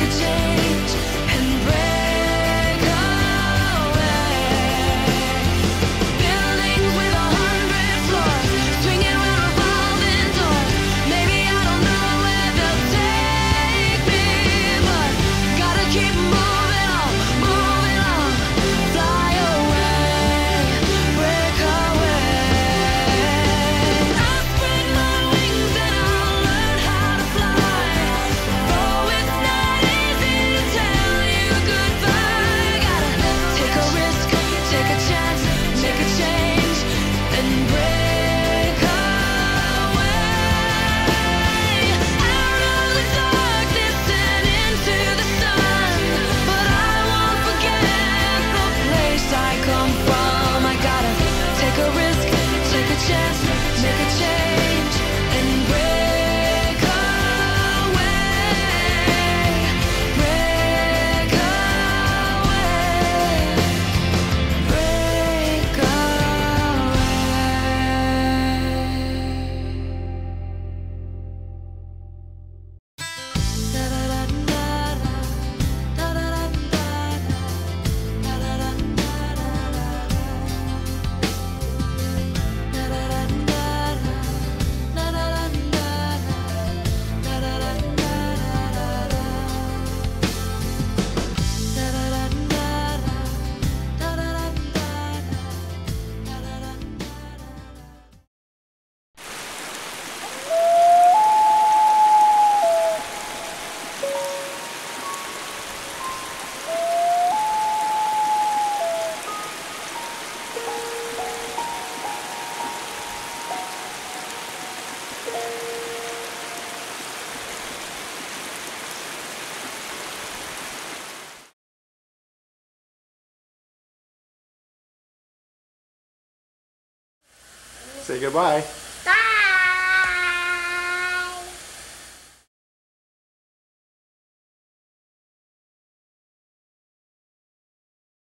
a change, Say goodbye.